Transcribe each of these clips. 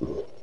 Ugh.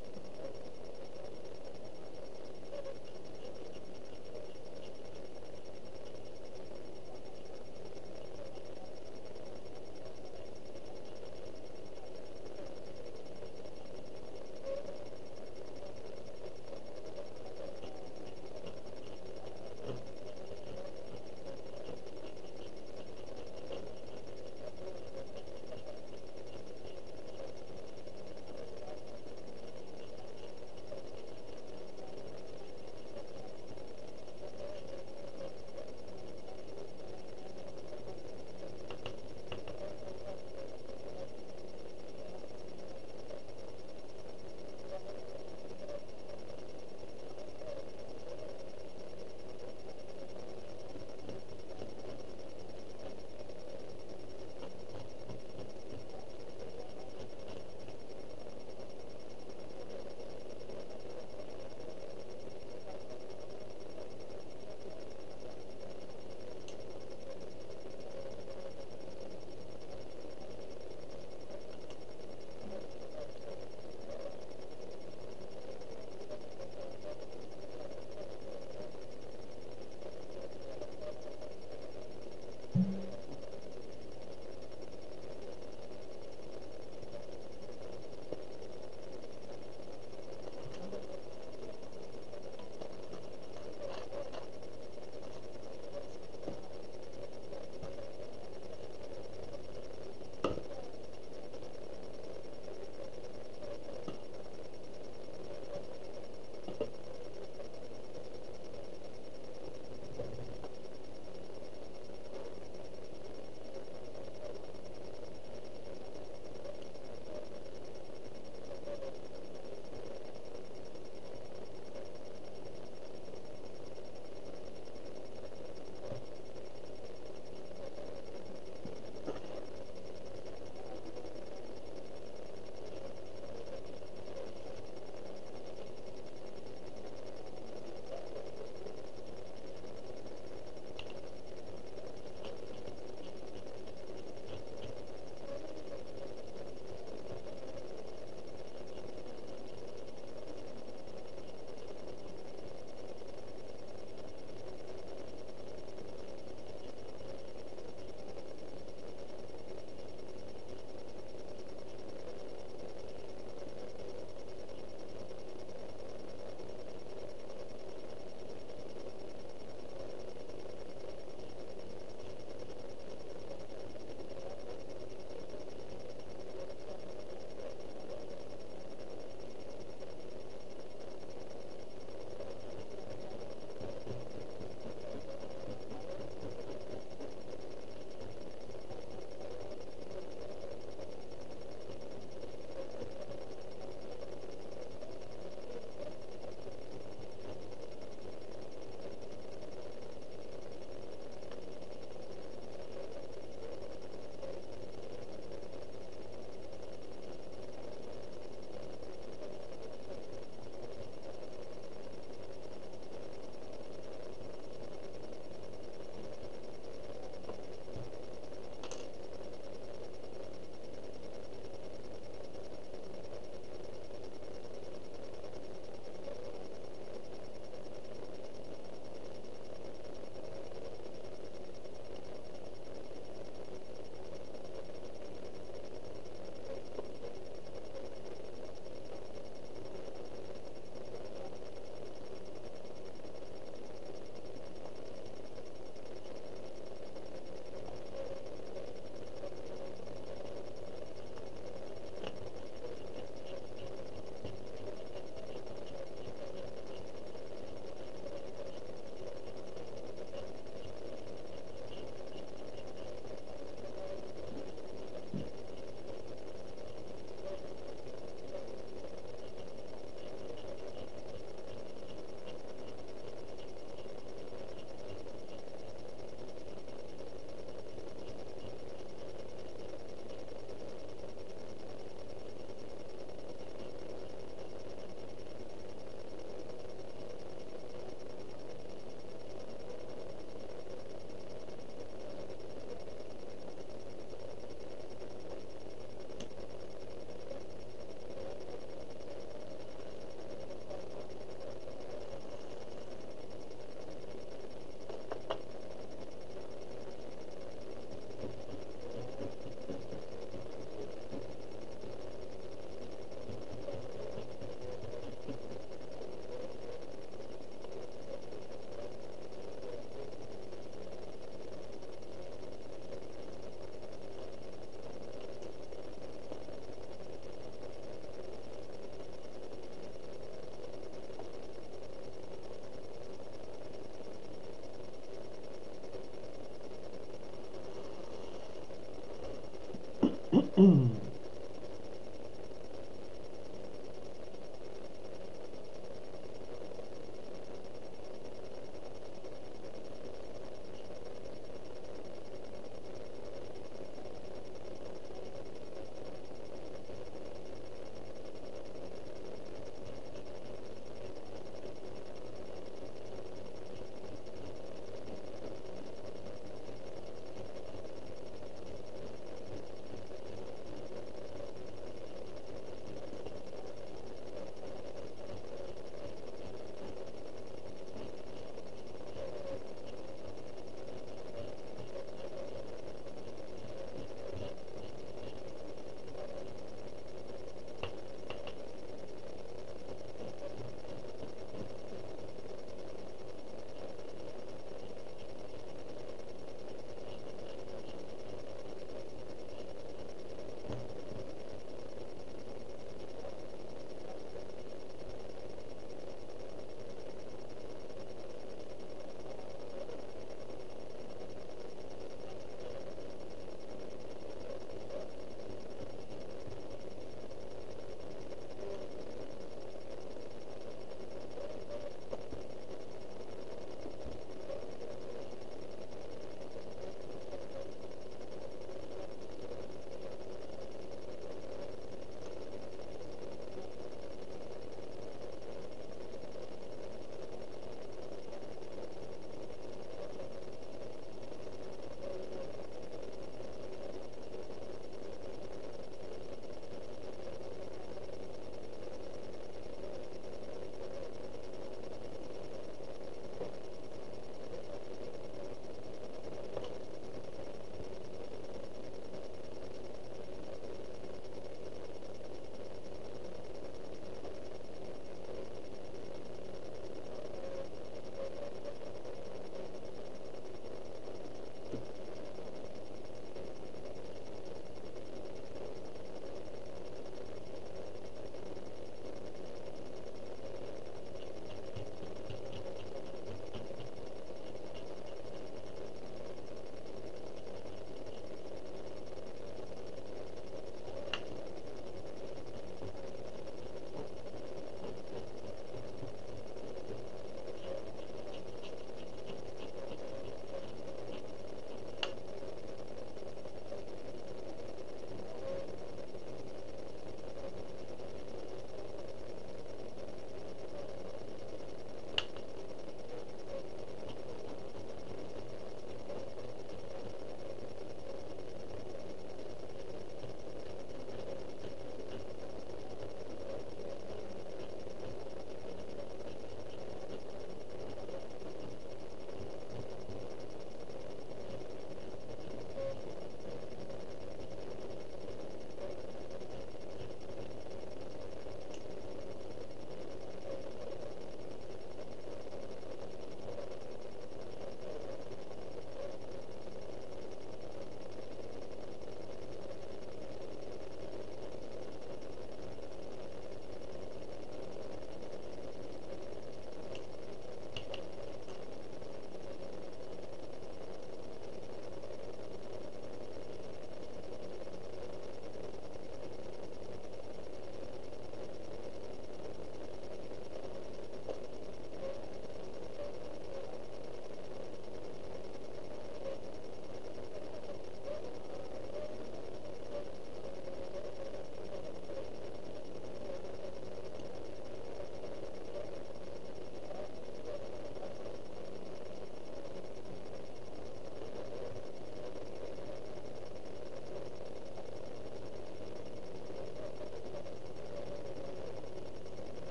Mm.